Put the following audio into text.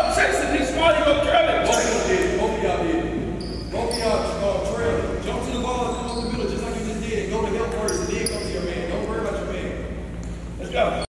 up chasing these while you were killing. Both of y'all did. Both of y'all did. Both of y'all uh, trail. Jump to the ball and go to the middle just like you just did. Go to help first and then come to your man. Don't worry about your man. Let's go.